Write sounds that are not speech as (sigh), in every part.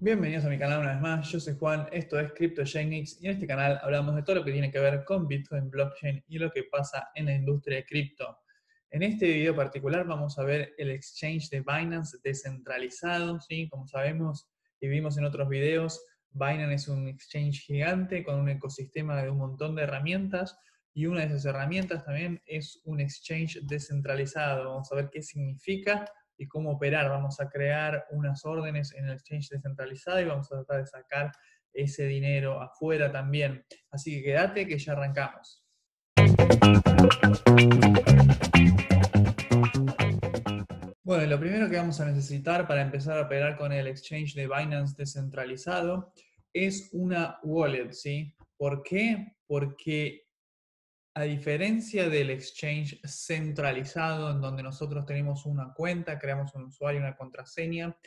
Bienvenidos a mi canal una vez más, yo soy Juan, esto es CryptoGenix y en este canal hablamos de todo lo que tiene que ver con Bitcoin, blockchain y lo que pasa en la industria de cripto. En este video particular vamos a ver el exchange de Binance descentralizado, ¿sí? como sabemos y vimos en otros videos, Binance es un exchange gigante con un ecosistema de un montón de herramientas y una de esas herramientas también es un exchange descentralizado. Vamos a ver qué significa y cómo operar. Vamos a crear unas órdenes en el exchange descentralizado y vamos a tratar de sacar ese dinero afuera también. Así que quédate que ya arrancamos. Bueno, lo primero que vamos a necesitar para empezar a operar con el exchange de Binance descentralizado es una wallet, ¿sí? ¿Por qué? Porque a diferencia del exchange centralizado, en donde nosotros tenemos una cuenta, creamos un usuario, una contraseña,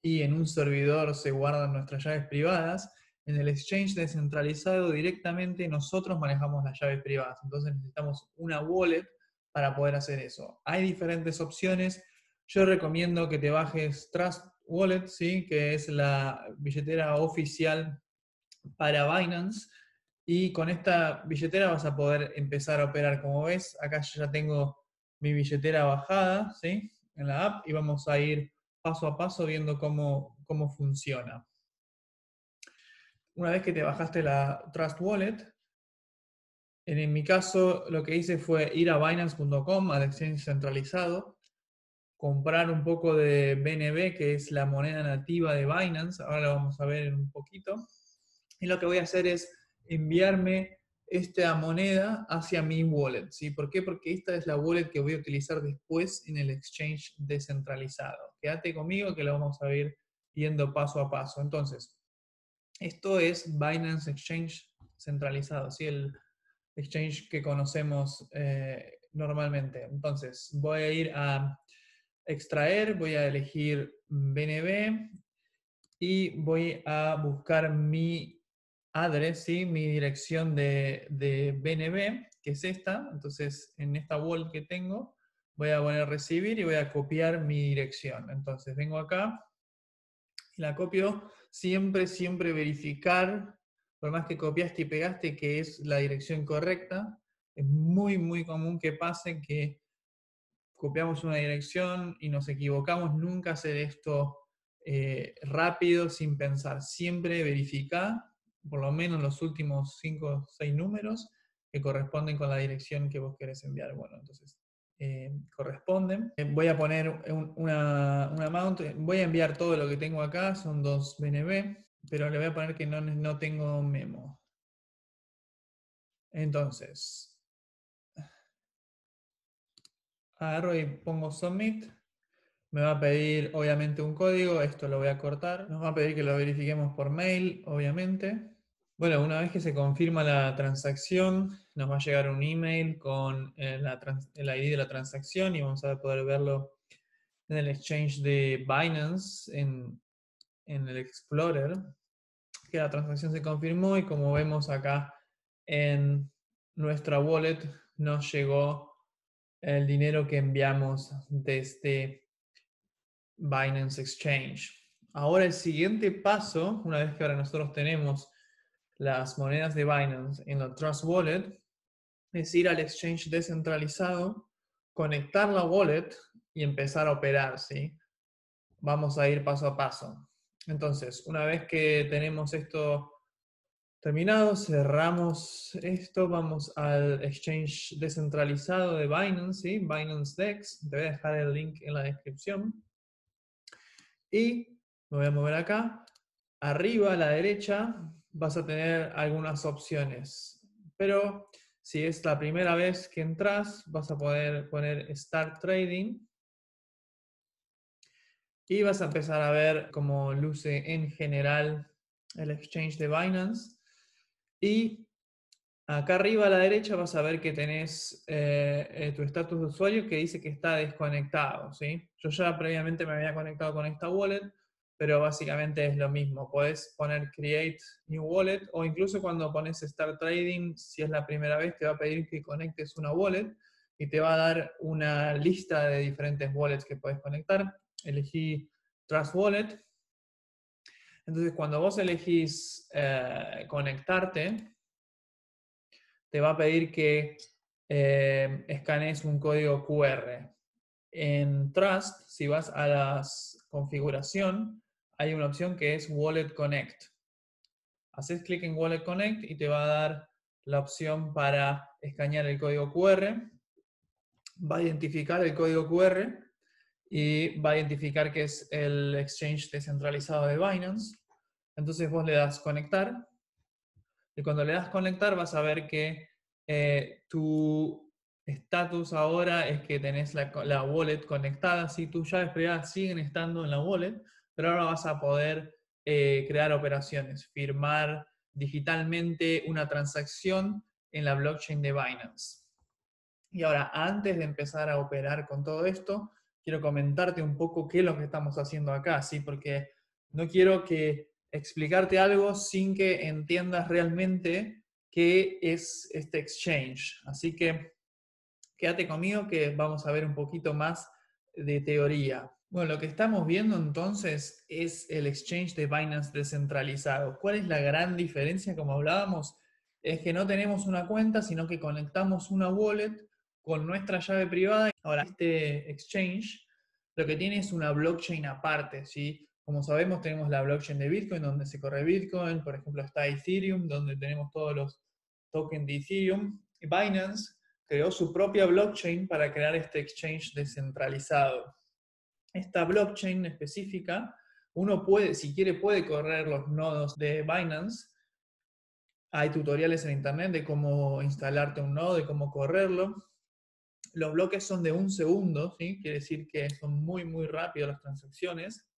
y en un servidor se guardan nuestras llaves privadas, en el exchange descentralizado directamente nosotros manejamos las llaves privadas. Entonces necesitamos una wallet para poder hacer eso. Hay diferentes opciones. Yo recomiendo que te bajes Trust Wallet, ¿sí? que es la billetera oficial para Binance y con esta billetera vas a poder empezar a operar. Como ves, acá yo ya tengo mi billetera bajada ¿sí? en la app y vamos a ir paso a paso viendo cómo, cómo funciona. Una vez que te bajaste la Trust Wallet, en, mi caso lo que hice fue ir a Binance.com, al exchange centralizado, comprar un poco de BNB, que es la moneda nativa de Binance, ahora lo vamos a ver en un poquito. Y lo que voy a hacer es enviarme esta moneda hacia mi wallet. ¿sí? ¿Por qué? Porque esta es la wallet que voy a utilizar después en el exchange descentralizado. Quédate conmigo que lo vamos a ir viendo paso a paso. Entonces, esto es Binance Exchange centralizado, ¿sí? el exchange que conocemos eh, normalmente. Entonces, voy a ir a extraer, voy a elegir BNB y voy a buscar mi address, ¿sí? mi dirección de, de, BNB, que es esta. Entonces, en esta wall que tengo, voy a poner recibir y voy a copiar mi dirección. Entonces, vengo acá y la copio. Siempre, siempre verificar, por más que copiaste y pegaste, que es la dirección correcta. Es muy, muy común que pase que copiamos una dirección y nos equivocamos. Nunca hacer esto eh, rápido, sin pensar. Siempre verificar por lo menos los últimos 5 o 6 números que corresponden con la dirección que vos querés enviar. Bueno, entonces eh, corresponden. Eh, voy a poner una, una, mount, voy a enviar todo lo que tengo acá, son dos BNB, pero le voy a poner que no, no tengo memo. Entonces, agarro y pongo submit. Me va a pedir obviamente un código, esto lo voy a cortar. Nos va a pedir que lo verifiquemos por mail, obviamente. Bueno, una vez que se confirma la transacción, nos va a llegar un email con eh, el ID de la transacción y vamos a poder verlo en el exchange de Binance, en, en el Explorer, que la transacción se confirmó y como vemos acá en nuestra wallet nos llegó el dinero que enviamos desde Binance Exchange. Ahora el siguiente paso, una vez que ahora nosotros tenemos las monedas de Binance en la Trust Wallet es ir al exchange descentralizado, conectar la wallet y empezar a operar, ¿sí? Vamos a ir paso a paso. Entonces, una vez que tenemos esto terminado, cerramos esto, vamos al exchange descentralizado de Binance. Binance Dex. Te voy a dejar el link en la descripción. Y me voy a mover acá. Arriba a la derecha vas a tener algunas opciones. Pero si es la primera vez que entras, vas a poder poner Start Trading. Y vas a empezar a ver cómo luce en general el exchange de Binance. Y acá arriba a la derecha vas a ver que tenés eh, eh, tu estatus de usuario que dice que está desconectado. ¿sí? Yo ya previamente me había conectado con esta wallet pero básicamente es lo mismo. Puedes poner Create New Wallet o incluso cuando pones Start Trading, si es la primera vez, te va a pedir que conectes una wallet y te va a dar una lista de diferentes wallets que puedes conectar. Elegí Trust Wallet. Entonces, cuando vos elegís eh, conectarte, te va a pedir que eh, escanees un código QR. En Trust, si vas a la configuración, hay una opción que es Wallet Connect. Haces clic en Wallet Connect y te va a dar la opción para escanear el código QR. Va a identificar el código QR y va a identificar que es el exchange descentralizado de Binance. Entonces vos le das conectar y cuando le das conectar vas a ver que eh, tu estatus ahora es que tenés la, wallet conectada, si tus llaves privadas siguen estando en la wallet, pero ahora vas a poder eh, crear operaciones, firmar digitalmente una transacción en la blockchain de Binance. Y ahora, antes de empezar a operar con todo esto, quiero comentarte un poco qué es lo que estamos haciendo acá, ¿sí? Porque no quiero que explicarte algo sin que entiendas realmente qué es este exchange. Así que quédate conmigo que vamos a ver un poquito más de teoría. Bueno, lo que estamos viendo entonces es el exchange de Binance descentralizado. ¿Cuál es la gran diferencia? Como hablábamos, es que no tenemos una cuenta, sino que conectamos una wallet con nuestra llave privada. Ahora, este exchange lo que tiene es una blockchain aparte, ¿sí? Como sabemos, tenemos la blockchain de Bitcoin, donde se corre Bitcoin, por ejemplo, está Ethereum, donde tenemos todos los tokens de Ethereum. Binance creó su propia blockchain para crear este exchange descentralizado. Esta blockchain específica, uno puede, si quiere, puede correr los nodos de Binance. Hay tutoriales en internet de cómo instalarte un nodo, de cómo correrlo. Los bloques son de un segundo, ¿sí? quiere decir que son muy, muy rápidas las transacciones.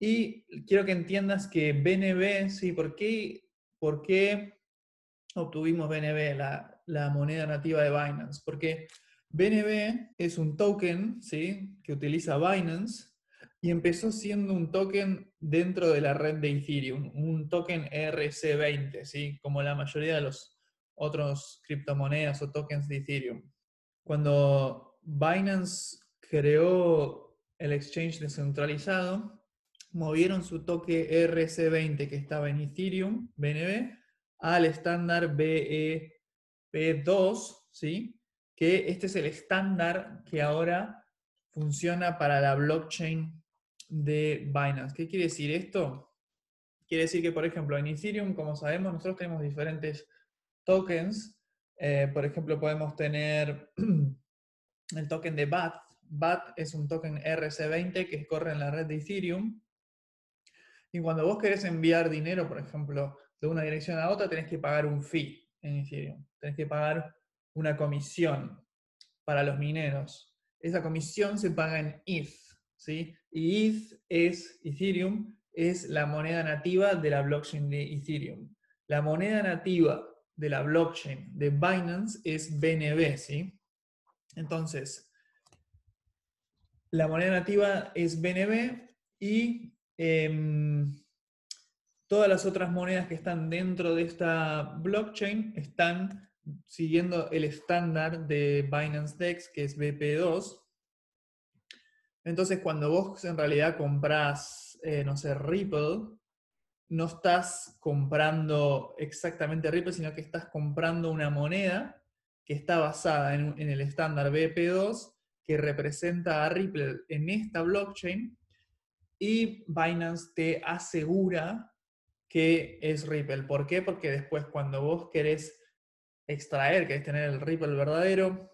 Y quiero que entiendas que BNB, ¿sí? ¿Por qué, por qué obtuvimos BNB, la, la, moneda nativa de Binance? Porque BNB es un token, ¿sí? Que utiliza Binance y empezó siendo un token dentro de la red de Ethereum, un token ERC20, ¿sí? Como la mayoría de los otros criptomonedas o tokens de Ethereum. Cuando Binance creó el exchange descentralizado, movieron su toque RC20 que estaba en Ethereum, BNB, al estándar BEP2, ¿sí? Que este es el estándar que ahora funciona para la blockchain de Binance. ¿Qué quiere decir esto? Quiere decir que, por ejemplo, en Ethereum, como sabemos, nosotros tenemos diferentes tokens. Eh, por ejemplo, podemos tener (clears throat) el token de BAT. BAT es un token RC20 que corre en la red de Ethereum y cuando vos querés enviar dinero, por ejemplo, de una dirección a otra, tenés que pagar un fee en Ethereum. Tenés que pagar una comisión para los mineros. Esa comisión se paga en ETH, ¿sí? Y ETH es, Ethereum, es la moneda nativa de la blockchain de Ethereum. La moneda nativa de la blockchain de Binance es BNB, ¿sí? Entonces, la moneda nativa es BNB y Em, todas las otras monedas que están dentro de esta blockchain están siguiendo el estándar de Binance Dex, que es BP2. Entonces, cuando vos en realidad compras, eh, no sé, Ripple, no estás comprando exactamente Ripple, sino que estás comprando una moneda que está basada en, en el estándar BP2 que representa a Ripple en esta blockchain y Binance te asegura que es Ripple. ¿Por qué? Porque después cuando vos querés extraer, querés tener el Ripple verdadero,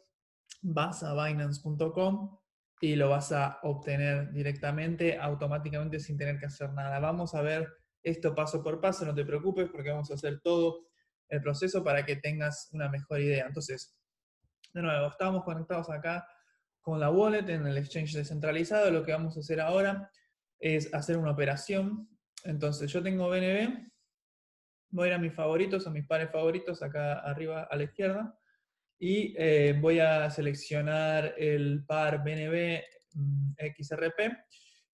vas a binance.com y lo vas a obtener directamente, automáticamente, sin tener que hacer nada. Vamos a ver esto paso por paso, no te preocupes porque vamos a hacer todo el proceso para que tengas una mejor idea. Entonces, de nuevo, estamos conectados acá con la wallet en el exchange descentralizado. Lo que vamos a hacer ahora es hacer una operación. Entonces yo tengo BNB, voy a ir a mis favoritos, a mis pares favoritos, acá arriba a la izquierda, y eh, voy a seleccionar el par BNB mm, XRP.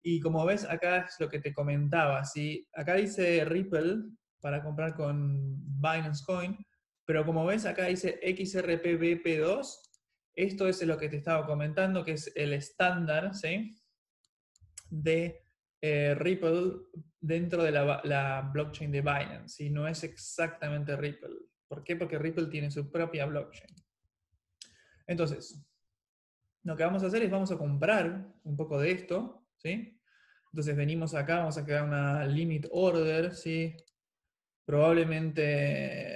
Y como ves, acá es lo que te comentaba. ¿sí? Acá dice Ripple para comprar con Binance Coin, pero como ves, acá dice XRP BP2. Esto es lo que te estaba comentando, que es el estándar de eh, Ripple dentro de la, blockchain de Binance, y no es exactamente Ripple. ¿Por qué? Porque Ripple tiene su propia blockchain. Entonces, lo que vamos a hacer es vamos a comprar un poco de esto, ¿sí? Entonces venimos acá, vamos a crear una limit order, ¿sí? Probablemente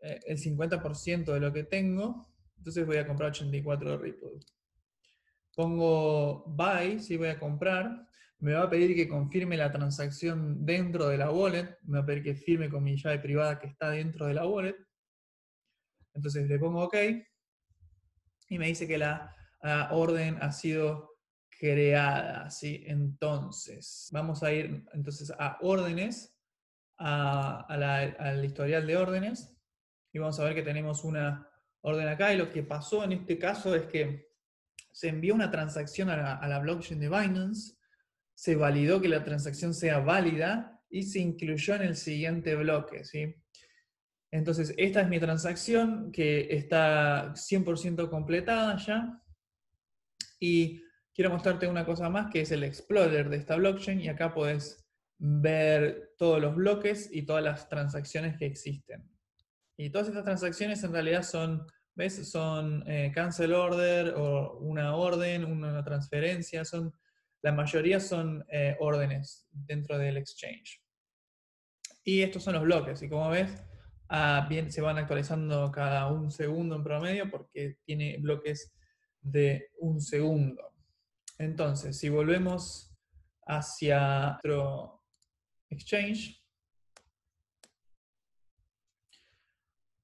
eh, el 50% de lo que tengo, entonces voy a comprar 84 de Ripple. Pongo buy, si voy a comprar, me va a pedir que confirme la transacción dentro de la wallet, me va a pedir que firme con mi llave privada que está dentro de la wallet. Entonces le pongo OK y me dice que la, orden ha sido creada, ¿sí? Entonces, vamos a ir entonces a órdenes, al historial de órdenes, y vamos a ver que tenemos una orden acá, y lo que pasó en este caso es que se envió una transacción a la, blockchain de Binance, se validó que la transacción sea válida y se incluyó en el siguiente bloque, ¿sí? Entonces, esta es mi transacción que está 100% completada ya. Y quiero mostrarte una cosa más que es el explorer de esta blockchain y acá puedes ver todos los bloques y todas las transacciones que existen. Y todas estas transacciones en realidad son, ¿ves? Son eh, cancel order o una orden, una transferencia, son, la mayoría son eh, órdenes dentro del exchange. Y estos son los bloques, y como ves, Ah, bien, se van actualizando cada un segundo en promedio porque tiene bloques de un segundo. Entonces, si volvemos hacia nuestro exchange,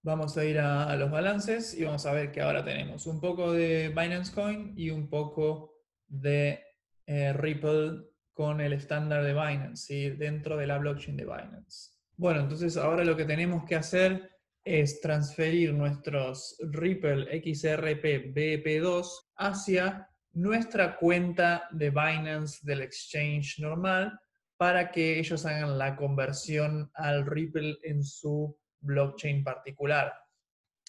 vamos a ir a, los balances y vamos a ver que ahora tenemos un poco de Binance Coin y un poco de eh, Ripple con el estándar de Binance, dentro de la blockchain de Binance. Bueno, entonces ahora lo que tenemos que hacer es transferir nuestros Ripple XRP BP2 hacia nuestra cuenta de Binance del exchange normal para que ellos hagan la conversión al Ripple en su blockchain particular.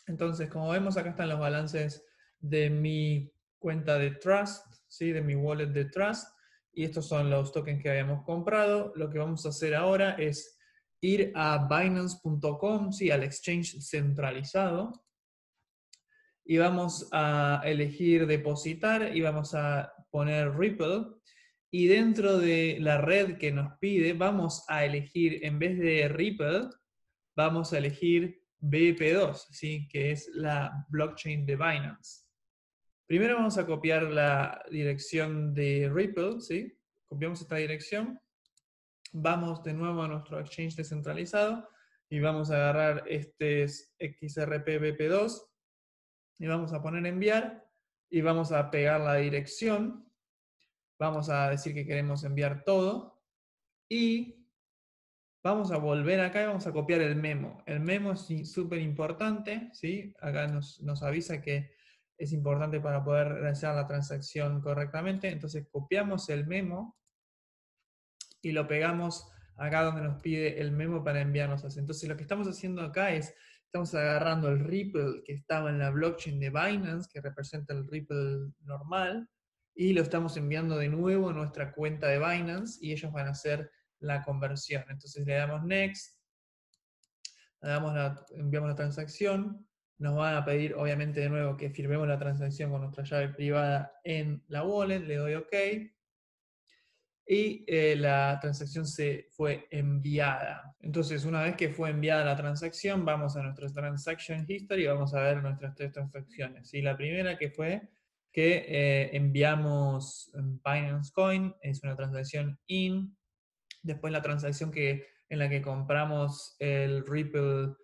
Entonces, como vemos, acá están los balances de mi cuenta de Trust, ¿sí? de mi wallet de Trust, y estos son los tokens que habíamos comprado. Lo que vamos a hacer ahora es ir a binance.com, sí, al exchange centralizado, y vamos a elegir depositar y vamos a poner Ripple. Y dentro de la red que nos pide, vamos a elegir, en vez de Ripple, vamos a elegir BP2, ¿sí? que es la blockchain de Binance. Primero vamos a copiar la dirección de Ripple, ¿sí? copiamos esta dirección vamos de nuevo a nuestro exchange descentralizado y vamos a agarrar este XRP BP2 y vamos a poner enviar y vamos a pegar la dirección. Vamos a decir que queremos enviar todo y vamos a volver acá y vamos a copiar el memo. El memo es súper importante, ¿sí? Acá nos, nos avisa que es importante para poder realizar la transacción correctamente. Entonces copiamos el memo y lo pegamos acá donde nos pide el memo para enviarnos. Entonces lo que estamos haciendo acá es, estamos agarrando el Ripple que estaba en la blockchain de Binance, que representa el Ripple normal, y lo estamos enviando de nuevo a nuestra cuenta de Binance y ellos van a hacer la conversión. Entonces le damos Next, damos la, enviamos la transacción, nos van a pedir obviamente de nuevo que firmemos la transacción con nuestra llave privada en la wallet, le doy OK, y eh, la transacción se fue enviada. Entonces, una vez que fue enviada la transacción, vamos a nuestra Transaction History y vamos a ver nuestras tres transacciones. Y la primera que fue que eh, enviamos Binance Coin, es una transacción IN. Después la transacción que, en la que compramos el Ripple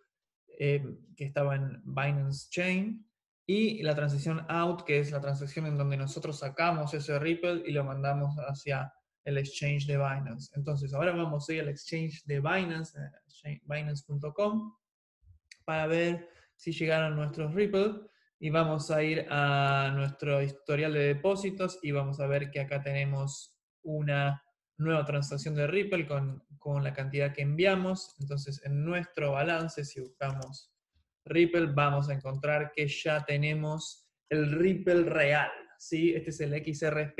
eh, que estaba en Binance Chain. Y la transacción out, que es la transacción en donde nosotros sacamos ese Ripple y lo mandamos hacia el exchange de Binance. Entonces, ahora vamos a ir al exchange de Binance, binance.com, para ver si llegaron nuestros Ripple y vamos a ir a nuestro historial de depósitos y vamos a ver que acá tenemos una nueva transacción de Ripple con, con la cantidad que enviamos. Entonces, en nuestro balance, si buscamos Ripple, vamos a encontrar que ya tenemos el Ripple real. ¿sí? Este es el XRP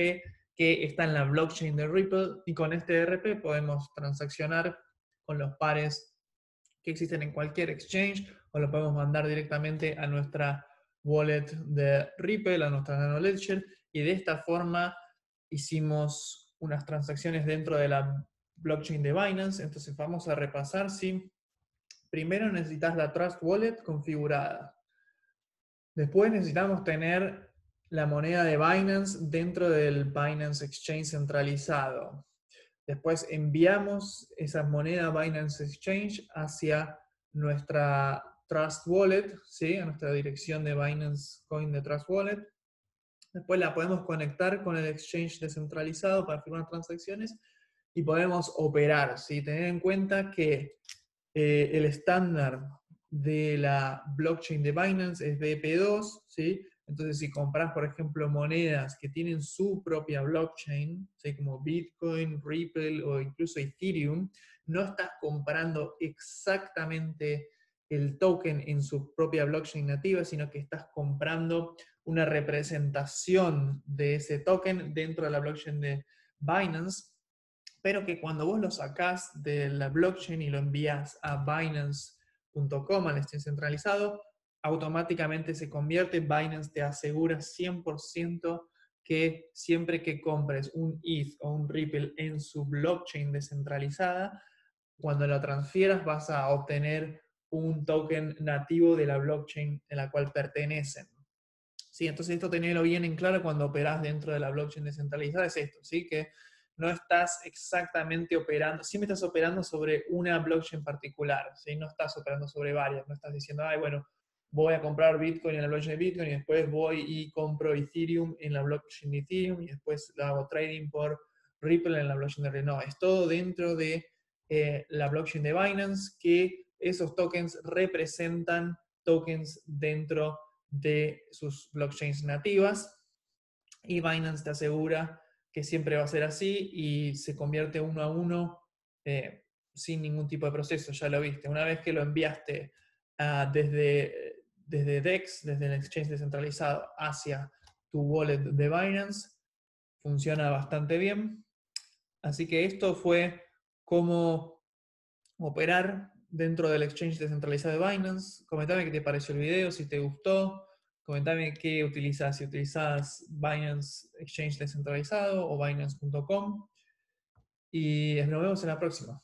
que está en la blockchain de Ripple y con este RP podemos transaccionar con los pares que existen en cualquier exchange o lo podemos mandar directamente a nuestra wallet de Ripple, a nuestra Nano Ledger y de esta forma hicimos unas transacciones dentro de la blockchain de Binance. Entonces vamos a repasar si primero necesitas la Trust Wallet configurada. Después necesitamos tener la moneda de Binance dentro del Binance Exchange centralizado. Después enviamos esa moneda Binance Exchange hacia nuestra Trust Wallet, ¿sí? a nuestra dirección de Binance Coin de Trust Wallet. Después la podemos conectar con el exchange descentralizado para firmar transacciones y podemos operar. ¿sí? Tener en cuenta que eh, el estándar de la blockchain de Binance es BP2, ¿sí? Entonces, si compras, por ejemplo, monedas que tienen su propia blockchain, como Bitcoin, Ripple o incluso Ethereum, no estás comprando exactamente el token en su propia blockchain nativa, sino que estás comprando una representación de ese token dentro de la blockchain de Binance, pero que cuando vos lo sacás de la blockchain y lo envías a Binance.com, al exchange centralizado, automáticamente se convierte, Binance te asegura 100% que siempre que compres un ETH o un Ripple en su blockchain descentralizada, cuando lo transfieras vas a obtener un token nativo de la blockchain en la cual pertenecen. Sí, entonces esto tenerlo bien en claro cuando operas dentro de la blockchain descentralizada es esto, ¿sí? Que no estás exactamente operando, siempre estás operando sobre una blockchain particular, ¿sí? No estás operando sobre varias, no estás diciendo, ay, bueno, voy a comprar Bitcoin en la blockchain de Bitcoin y después voy y compro Ethereum en la blockchain de Ethereum y después hago trading por Ripple en la blockchain de Ripple. No, es todo dentro de eh, la blockchain de Binance que esos tokens representan tokens dentro de sus blockchains nativas y Binance te asegura que siempre va a ser así y se convierte uno a uno eh, sin ningún tipo de proceso, ya lo viste. Una vez que lo enviaste ah, desde desde DEX, desde el exchange descentralizado hacia tu wallet de Binance. Funciona bastante bien. Así que esto fue cómo operar dentro del exchange descentralizado de Binance. Comentame qué te pareció el video, si te gustó. Comentame qué utilizas, si utilizas Binance Exchange descentralizado o Binance.com. Y nos vemos en la próxima.